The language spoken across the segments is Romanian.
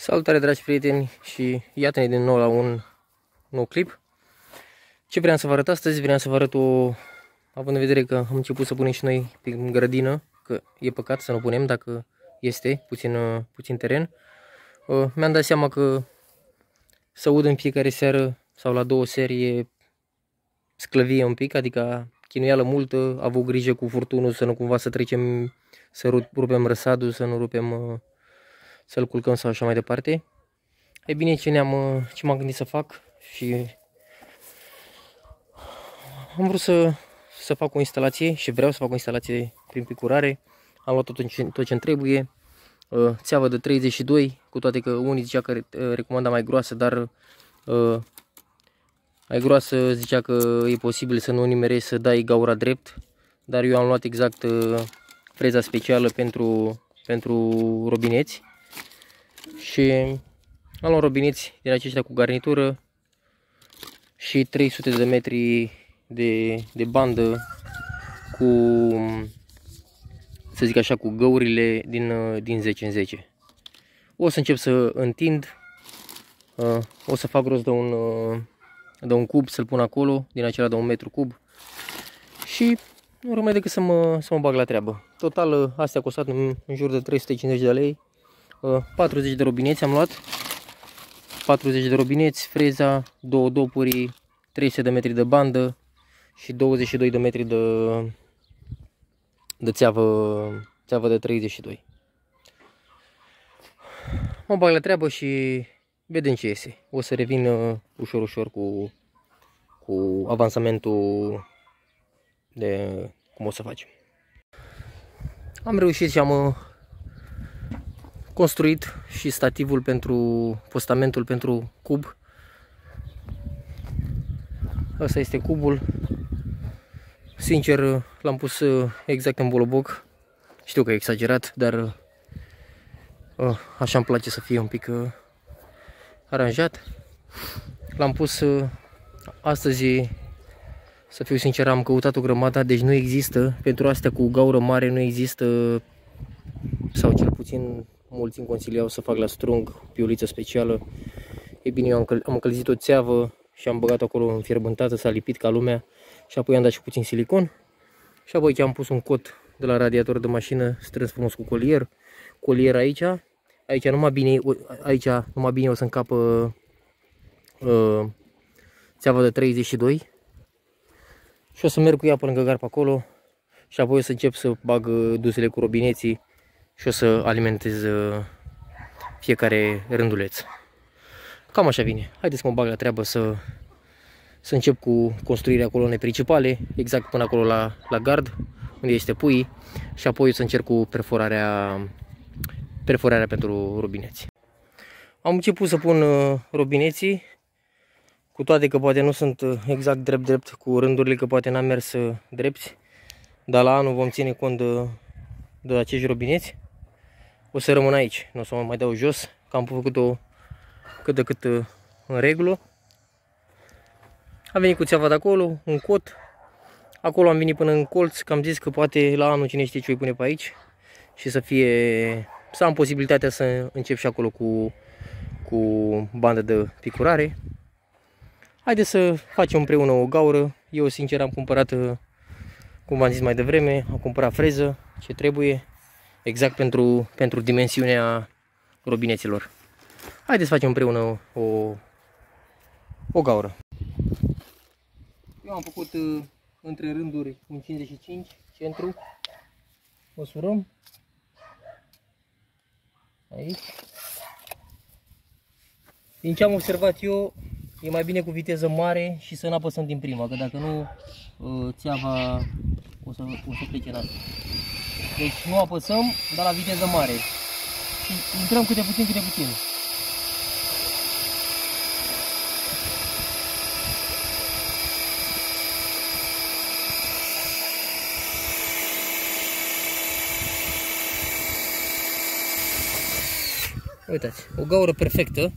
Salutare dragi prieteni și iată-ne din nou la un nou clip. Ce vreau să vă arăt astăzi? Vreau să vă arăt o, având în vedere că am început să punem și noi pe grădină, că e păcat să nu punem dacă este puțin, puțin teren. Uh, mi-am dat seama că să aud în fiecare seară sau la două serii sclăvie un pic, adică chinuială multă, a avut grijă cu furtunul să nu cumva să trecem, să rupem răsadul, să nu rupem uh, să-l culcăm sau așa mai departe. E bine, ce, ne-am, ce m-am gândit să fac și am vrut să, să fac o instalație și vreau să fac o instalație prin picurare. Am luat tot ce, tot ce îmi trebuie. Uh, țeavă de 32, cu toate că unii zicea că uh, recomanda mai groasă, dar uh, mai groasă zicea că e posibil să nu nimerești să dai gaura drept, dar eu am luat exact freza specială pentru, pentru robineți și am luat robineți din aceștia cu garnitură și 300 de metri de, de bandă cu, să zic așa, cu găurile din, din 10 în 10. O să încep să întind, uh, o să fac rost de un, uh, de un cub să-l pun acolo, din acela de un metru cub și nu rămâne decât să mă, să mă bag la treabă. Total, uh, astea a costat în, în jur de 350 de lei 40 uh, de robineți am luat 40 de robineți, freza, două dopuri, 300 de metri de bandă și 22 de metri de, de țeavă, țeavă de 32. Mă bag la treabă și vedem ce iese. O să revin uh, ușor, ușor cu, cu avansamentul de cum o să facem. Am reușit și am uh, construit și stativul pentru postamentul pentru cub. Asta este cubul. Sincer, l-am pus uh, exact în boloboc. Știu că e exagerat, dar uh, așa îmi place să fie un pic uh, aranjat. L-am pus astăzi, să fiu sincer, am căutat o grămadă, deci nu există, pentru astea cu gaură mare nu există, sau cel puțin mulți îmi consiliau să fac la strung piuliță specială. E bine, eu am, am încălzit o țeavă și am băgat acolo în fierbântată, s-a lipit ca lumea și apoi am dat și puțin silicon. Și apoi am pus un cot de la radiator de mașină strâns frumos cu colier. Colier aici. Aici numai bine, aici numai bine o să încapă uh, țeava de 32. Și o să merg cu ea până lângă pe acolo și apoi o să încep să bag uh, dusele cu robineții și o să alimentez uh, fiecare rânduleț. Cam așa vine. Haideți să mă bag la treabă să, să încep cu construirea coloanei principale, exact până acolo la, la gard, unde este pui, și apoi o să încerc cu perforarea, perforarea pentru robineți. Am început să pun uh, robineții, cu toate că poate nu sunt uh, exact drept-drept cu rândurile, că poate n-am mers drepți, dar la anul vom ține cont de, de acești robineți o să rămân aici, nu o să mă mai dau jos, că am făcut-o cât de cât uh, în regulă. Am venit cu țeava de acolo, un cot, acolo am venit până în colț, că am zis că poate la anul cine știe ce o pune pe aici și să fie, să am posibilitatea să încep și acolo cu, cu bandă de picurare. Haideți să facem împreună o gaură. Eu sincer am cumpărat, uh, cum v-am zis mai devreme, am cumpărat freză, ce trebuie exact pentru, pentru dimensiunea robineților. Haideți să facem împreună o, o gaură. Eu am făcut uh, între rânduri un 55 centru. Măsurăm. Aici. Din ce am observat eu, e mai bine cu viteză mare și să nu apăsăm din prima, că dacă nu, uh, țeava o să, o să plece în asta. Deci nu apăsăm, dar la viteză mare. Și intrăm câte puțin, câte puțin. Uitați, o gaură perfectă.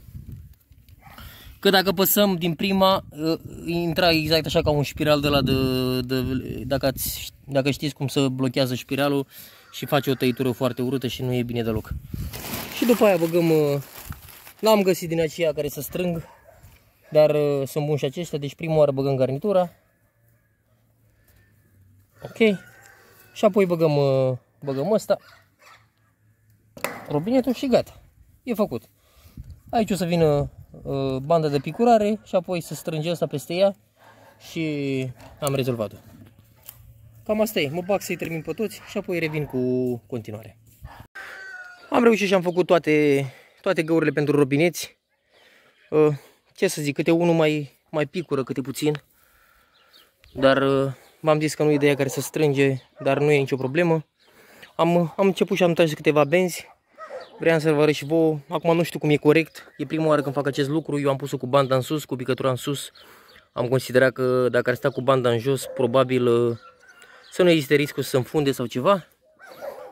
Că dacă păsăm din prima, ă, intra exact așa ca un spiral de la de, de dacă, ați, dacă știți cum să blochează spiralul și face o tăitură foarte urâtă și nu e bine deloc. Și după aia băgăm, ă, N-am găsit din aceea care să strâng, dar uh, sunt buni și aceștia, deci prima oară băgăm garnitura. Ok. Și apoi băgăm, uh, băgăm ăsta. Robinetul și gata. E făcut. Aici o să vină uh, banda de picurare și apoi să strânge asta peste ea și am rezolvat-o. Cam asta e. Mă bag să-i termin pe toți și apoi revin cu continuare. Am reușit și am făcut toate, toate găurile pentru robineți. Uh, ce să zic, câte unul mai, mai picură, câte puțin. Dar uh, m-am zis că nu e ideea care să strânge, dar nu e nicio problemă. Am, am început și am tras câteva benzi. Vreau să vă arăt și vouă. Acum nu știu cum e corect. E prima oară când fac acest lucru. Eu am pus-o cu banda în sus, cu picătura în sus. Am considerat că dacă ar sta cu banda în jos, probabil uh, să nu existe riscul să se înfunde sau ceva.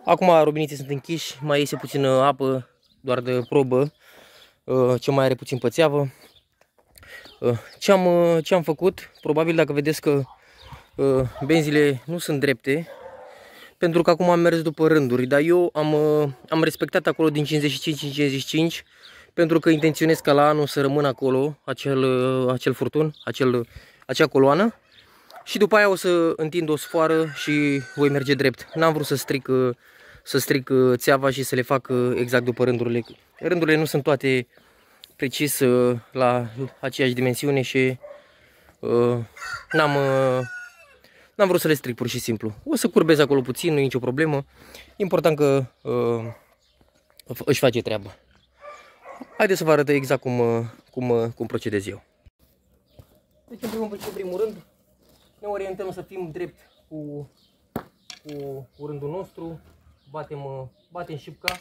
Acum robiniții sunt închiși, mai iese puțină apă, doar de probă, uh, ce mai are puțin pățeavă. Uh, ce am, ce am făcut, probabil dacă vedeți că benzile nu sunt drepte, pentru că acum am mers după rânduri, dar eu am, am respectat acolo din 55 în 55 pentru că intenționez ca la anul să rămână acolo acel, acel furtun, acel, acea coloană și după aia o să întind o sfoară și voi merge drept. N-am vrut să stric, să stric țeava și să le fac exact după rândurile. Rândurile nu sunt toate precis la aceeași dimensiune și uh, n-am uh, n-am vrut să le stric pur și simplu. O să curbez acolo puțin, nu e nicio problemă. Important că uh, își face treaba. Haideți să vă arăt exact cum, uh, cum, uh, cum procedez eu. Deci, în primul, în primul rând, ne orientăm să fim drept cu, cu, cu rândul nostru, batem, uh, batem șipca,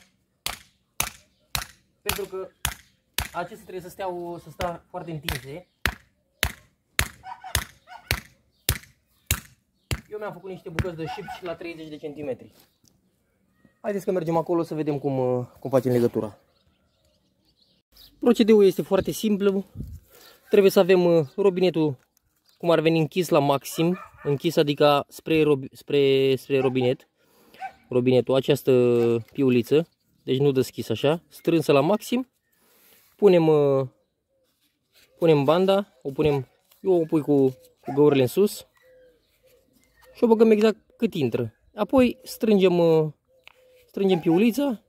pentru că acestea trebuie să stea, să stea foarte întinse. Eu mi-am făcut niște bucăți de șipci la 30 de centimetri. Haideți că mergem acolo să vedem cum, cum facem legătura. Procedeul este foarte simplu. Trebuie să avem uh, robinetul cum ar veni închis la maxim, închis adică spre, rob, spre, spre robinet, robinetul, această piuliță, deci nu deschis așa, strânsă la maxim. Punem, uh, punem banda, o punem, eu o pui cu, cu găurile în sus și o băgăm exact cât intră. Apoi strângem, uh, strângem piulița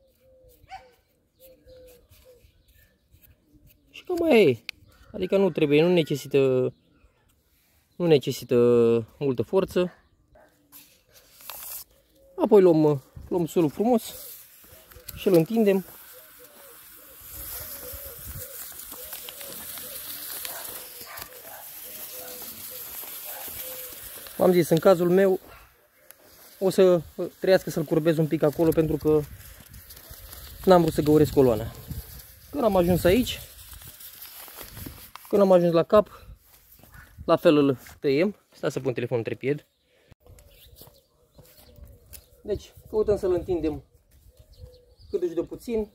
Și cam mai e. Adică nu trebuie, nu necesită, nu necesită multă forță. Apoi luăm, luăm solul frumos și îl întindem. am zis, în cazul meu o să trăiască să-l curbez un pic acolo pentru că n-am vrut să găuresc coloana. Când am ajuns aici, când am ajuns la cap, la fel îl tăiem. Stai să pun telefonul între pied. Deci, căutăm să-l întindem cât de puțin.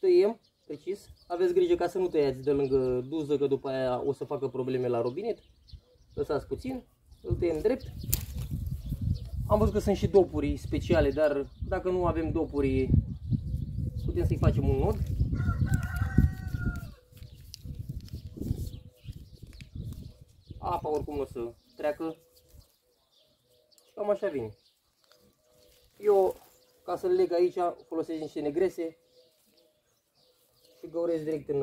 Tăiem, precis. Aveți grijă ca să nu tăiați de lângă duză, că după aia o să facă probleme la robinet. Lăsați puțin, îl tăiem drept. Am văzut că sunt și dopuri speciale, dar dacă nu avem dopuri, putem să-i facem un nod. Apa oricum nu o să treacă și cam așa vine. Eu, ca să-l leg aici, folosesc niște negrese și găuresc direct în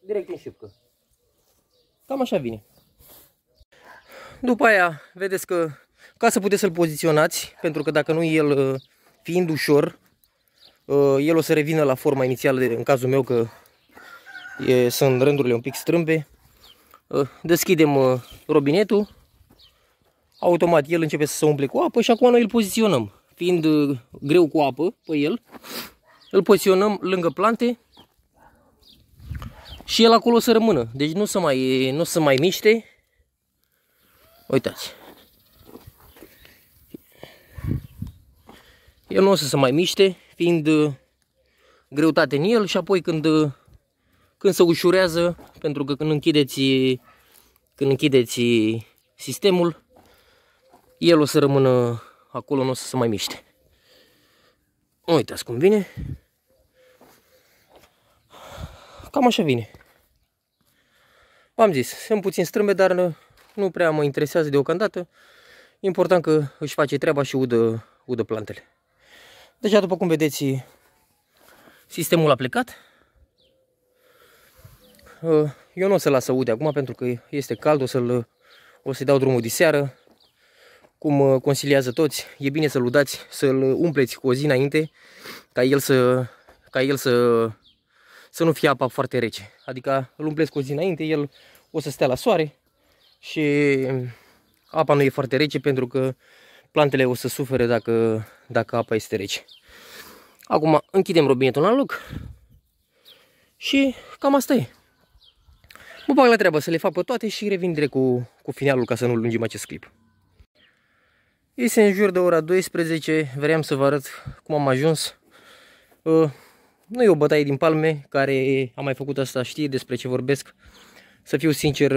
direct în șipcă. Cam așa vine. După aia, vedeți că ca să puteți să-l poziționați, pentru că dacă nu el fiind ușor, el o să revină la forma inițială, în cazul meu că e, sunt rândurile un pic strâmbe. Uh, deschidem uh, robinetul, automat el începe să se umple cu apă și acum noi îl poziționăm. Fiind uh, greu cu apă pe el, îl poziționăm lângă plante și el acolo să rămână. Deci nu să mai, nu să mai miște. Uitați. El nu o să se mai miște, fiind greutate în el și apoi când când se ușurează, pentru că când închideți, când închideți sistemul, el o să rămână acolo, nu o să se mai miște. Uitați cum vine. Cam așa vine. V-am zis, sunt puțin strâmbe, dar nu prea mă interesează deocamdată. Important că își face treaba și udă, udă plantele. Deja, după cum vedeți, sistemul a plecat. Eu nu o să las să ude acum pentru că este cald, o să-l o să dau drumul de seară. Cum consiliază toți, e bine să-l udați, să-l umpleți cu o zi înainte, ca el să, ca el să să nu fie apa foarte rece. Adică îl umplesc cu o zi înainte, el o să stea la soare și apa nu e foarte rece pentru că plantele o să sufere dacă, dacă apa este rece. Acum închidem robinetul la loc și cam asta e. Mă bag la treabă să le fac pe toate și revin direct cu, cu finalul ca să nu lungim acest clip. Este în jur de ora 12, vreau să vă arăt cum am ajuns. Uh, nu e o bătaie din palme, care a mai făcut asta, știe despre ce vorbesc. Să fiu sincer,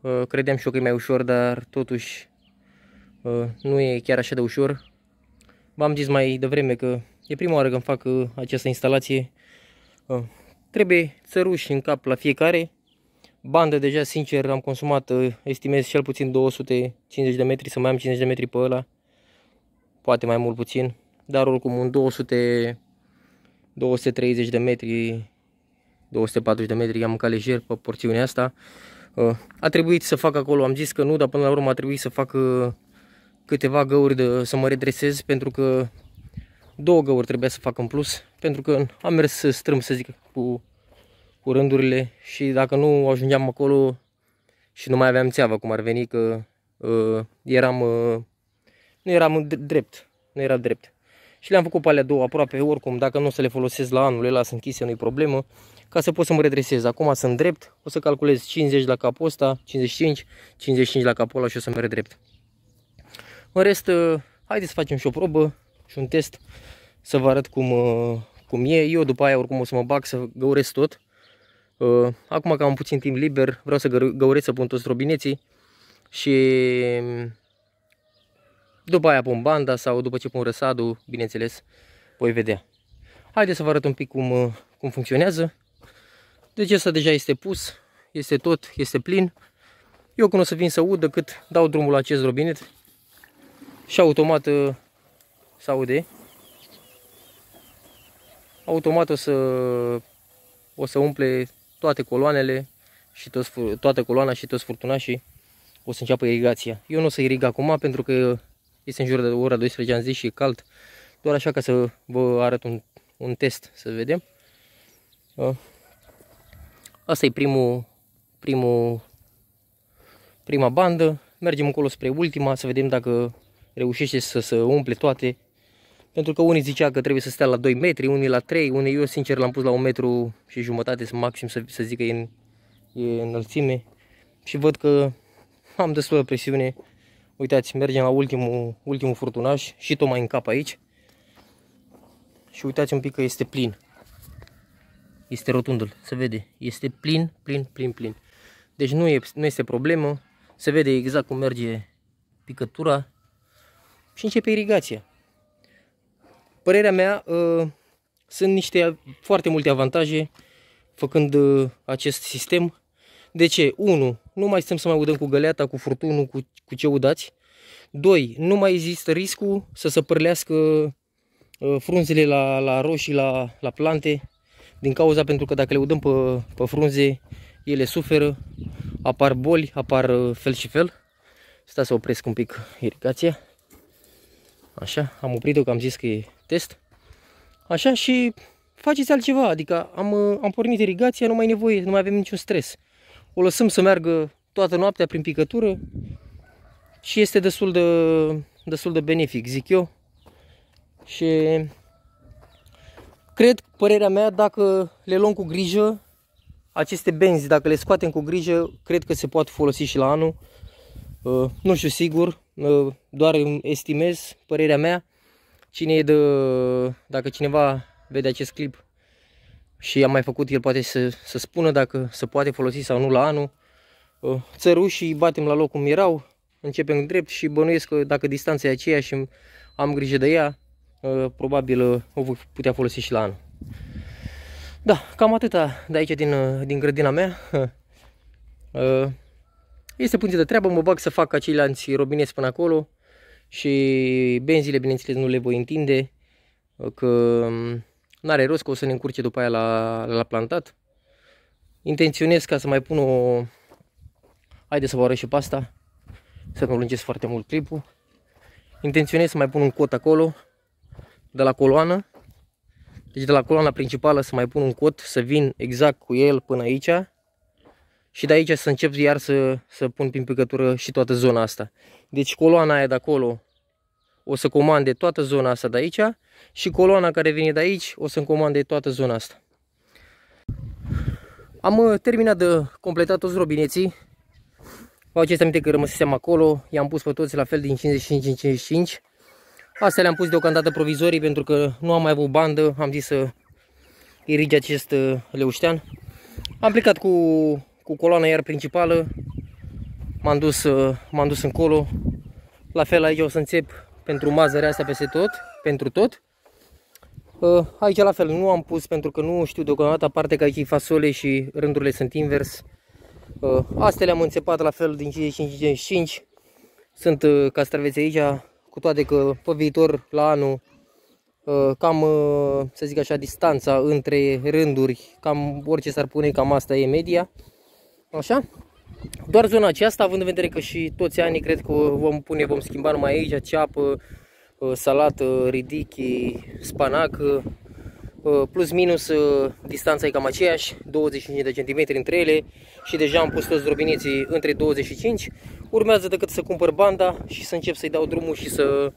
uh, credeam și eu că e mai ușor, dar totuși uh, nu e chiar așa de ușor. V-am zis mai devreme că e prima oară când fac uh, această instalație. Trebuie țăruși în cap la fiecare. Bandă deja, sincer, am consumat, estimez, cel puțin 250 de metri, să mai am 50 de metri pe ăla. Poate mai mult puțin, dar oricum un 200 230 de metri, 240 de metri am mâncat lejer pe porțiunea asta. Uh, a trebuit să fac acolo, am zis că nu, dar până la urmă a trebuit să fac uh, câteva găuri de, să mă redresez pentru că două găuri trebuia să fac în plus pentru că am mers să strâm să zic cu, cu rândurile și dacă nu ajungeam acolo și nu mai aveam țeavă cum ar veni că uh, eram uh, nu eram drept, nu era drept și le-am făcut pe alea două aproape oricum, dacă nu o să le folosesc la anul, le las închise, nu-i problemă, ca să pot să mă redresez. Acum sunt drept, o să calculez 50 la capul ăsta, 55, 55 la capul ăla și o să merg drept. În rest, uh, haideți să facem și o probă și un test să vă arăt cum, uh, cum e. Eu după aia oricum o să mă bag să găuresc tot. Uh, acum că am puțin timp liber, vreau să găuresc să pun toți robineții și după aia pun banda sau după ce pun răsadul, bineînțeles, voi vedea. Haideți să vă arăt un pic cum, uh, cum funcționează. Deci asta deja este pus, este tot, este plin. Eu când o să vin să udă cât dau drumul la acest robinet și automat uh, se aude. Automat o să, o să umple toate coloanele și toți, toată coloana și toți furtunașii o să înceapă irigația. Eu nu o să irig acum pentru că este în jur de ora 12 am zis și e cald. Doar așa ca să vă arăt un, un test, să vedem. Asta e primul, primul, prima bandă. Mergem încolo spre ultima, să vedem dacă reușește să se umple toate. Pentru că unii zicea că trebuie să stea la 2 metri, unii la 3, unii eu sincer l-am pus la 1 metru și jumătate, maxim să, să zic că e în, e înălțime. Și văd că am destulă presiune Uitați, mergem la ultimul, ultimul furtunaș și tot mai în cap aici. Și uitați un pic că este plin. Este rotundul, se vede. Este plin, plin, plin, plin. Deci nu, e, nu este problemă. Se vede exact cum merge picătura și începe irigația. Părerea mea, uh, sunt niște foarte multe avantaje făcând uh, acest sistem. De ce? 1. Nu mai stăm să mai udăm cu găleata, cu furtunul, cu, cu ce udați. 2. Nu mai există riscul să se părlească uh, frunzele la, la roșii, la, la plante, din cauza pentru că dacă le udăm pe, pe frunze, ele suferă, apar boli, apar uh, fel și fel. Sta să opresc un pic irigația. Așa, am oprit-o că am zis că e test. Așa și faceți altceva, adică am, uh, am pornit irigația, nu mai nevoie, nu mai avem niciun stres. O lăsăm să meargă toată noaptea prin picătură și este destul de, destul de benefic, zic eu. Și cred, părerea mea, dacă le luăm cu grijă, aceste benzi, dacă le scoatem cu grijă, cred că se poate folosi și la anul. Uh, nu știu sigur, uh, doar estimez, părerea mea. Cine e de, dacă cineva vede acest clip și am mai făcut, el poate să, să spună dacă se poate folosi sau nu la anul. Uh, țărușii batem la loc cum erau, începem drept și bănuiesc că dacă distanța e aceea și am grijă de ea, probabil o voi putea folosi și la anul. Da, cam atâta de aici din, din grădina mea. Este puțin de treabă, mă bag să fac acei lanți robineți până acolo și benzile, bineînțeles, nu le voi întinde, că mm, nu are rost că o să ne încurce după aia la, la plantat. Intenționez ca să mai pun o... Haideți să vă arăt și pe asta, să nu lungesc foarte mult clipul. Intenționez să mai pun un cot acolo, de la coloană. Deci de la coloana principală să mai pun un cot, să vin exact cu el până aici și de aici să încep iar să, să pun prin picătură și toată zona asta. Deci coloana aia de acolo o să comande toată zona asta de aici și coloana care vine de aici o să-mi comande toată zona asta. Am uh, terminat de completat toți robineții. Vă acest aminte că rămăsesem acolo, i-am pus pe toți la fel din 55 în 55. Astea le-am pus deocamdată provizorii pentru că nu am mai avut bandă, am zis să irige acest uh, leuștean. Am plecat cu cu coloana iar principală. M-am dus, uh, m-am dus încolo. La fel aici o să înțep pentru mazărea asta peste tot, pentru tot. Uh, aici la fel nu am pus pentru că nu știu deocamdată, aparte că aici e fasole și rândurile sunt invers. Uh, astea le-am înțepat la fel din 55 Sunt castraveți aici, cu toate că pe viitor, la anul, cam, să zic așa, distanța între rânduri, cam orice s-ar pune, cam asta e media. Așa? Doar zona aceasta, având în vedere că și toți anii cred că vom pune, vom schimba numai aici, ceapă, uh, salată, ridichi, spanac, uh, plus minus uh, distanța e cam aceeași, 25 de centimetri între ele și deja am pus toți robineții între 25. Urmează decât să cumpăr banda și să încep să-i dau drumul și să,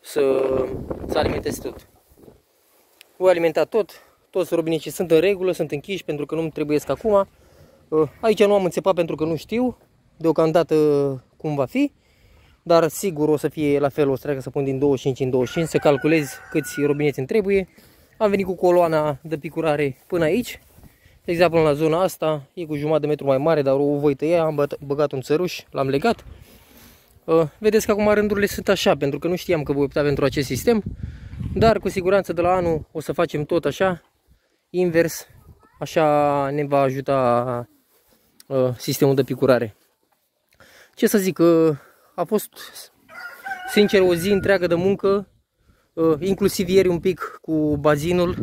să, să alimentez tot. Voi alimenta tot, toți robineții sunt în regulă, sunt închiși pentru că nu-mi trebuie acum. Uh, aici nu am înțepat pentru că nu știu deocamdată cum va fi, dar sigur o să fie la fel, o să treacă să pun din 25 în 25, să calculez câți robineți îmi trebuie. Am venit cu coloana de picurare până aici, exact până la zona asta, e cu jumătate de metru mai mare, dar o voi tăia, am băgat un țăruș, l-am legat. Uh, vedeți că acum rândurile sunt așa, pentru că nu știam că voi opta pentru acest sistem, dar cu siguranță de la anul o să facem tot așa, invers, așa ne va ajuta Uh, sistemul de picurare. Ce să zic, uh, a fost sincer o zi întreagă de muncă, uh, inclusiv ieri un pic cu bazinul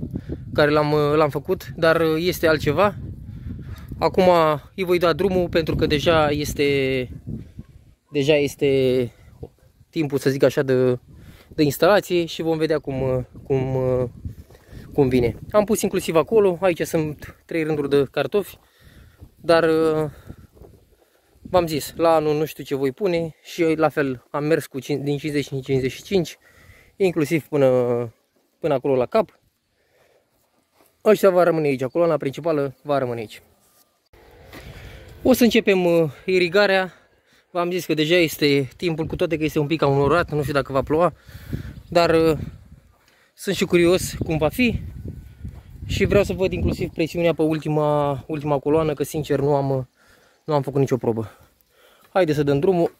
care l-am făcut, dar este altceva. Acum îi voi da drumul pentru că deja este, deja este timpul, să zic așa, de, de instalație și vom vedea cum, cum, cum vine. Am pus inclusiv acolo, aici sunt trei rânduri de cartofi, dar uh, v-am zis, la anul nu știu ce voi pune și la fel am mers cu din 50 în 55, inclusiv până, până acolo la cap. Ăștia va rămâne aici, coloana principală va rămâne aici. O să începem uh, irigarea. V-am zis că deja este timpul, cu toate că este un pic unorat, nu știu dacă va ploua, dar uh, sunt și curios cum va fi și vreau să văd inclusiv presiunea pe ultima, ultima coloană, că sincer nu am, nu am făcut nicio probă. Haide să dăm drumul.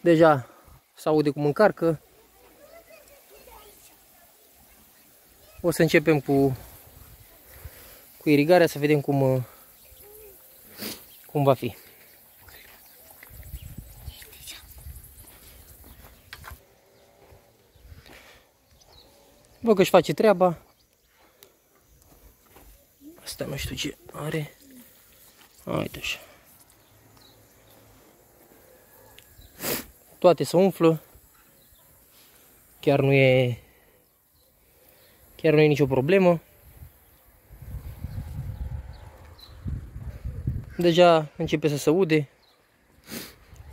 Deja se aude cum încarcă. O să începem cu, cu irigarea să vedem cum, cum va fi. Văd că își face treaba. Asta nu știu ce are. Uite așa. Toate se umflă. Chiar nu e chiar nu e nicio problemă. Deja începe să se ude.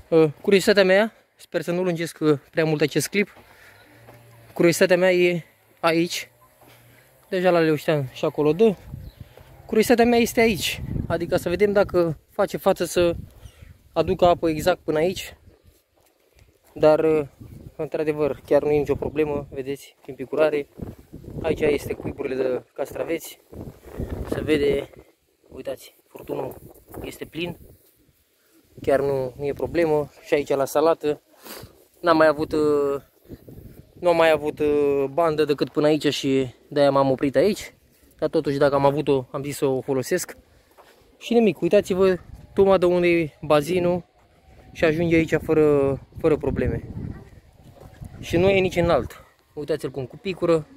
Uh, curiozitatea mea, sper să nu lungesc uh, prea mult acest clip. Curiozitatea mea e aici. Deja la Leuștean și acolo dă. Curiozitatea mea este aici, adică să vedem dacă face față să aducă apă exact până aici. Dar, uh, într-adevăr, chiar nu e nicio problemă, vedeți, prin picurare. Aici este cuiburile de castraveți. Se vede, uitați, furtunul este plin. Chiar nu, nu e problemă. Și aici la salată. N-am mai avut uh, Nu am mai avut uh, bandă decât până aici și de-aia m-am oprit aici. Dar totuși dacă am avut-o, am zis să o folosesc. Și nimic, uitați-vă tocmai de unde e bazinul și ajunge aici fără, fără probleme. Și nu e nici înalt. Uitați-l cum cu picură.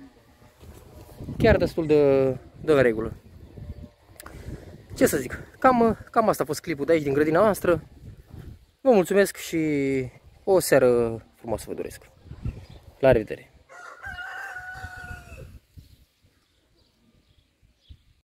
Chiar destul de, de în regulă. Ce să zic, cam, cam asta a fost clipul de aici din grădina noastră. Vă mulțumesc și o seară frumoasă vă doresc. La revedere!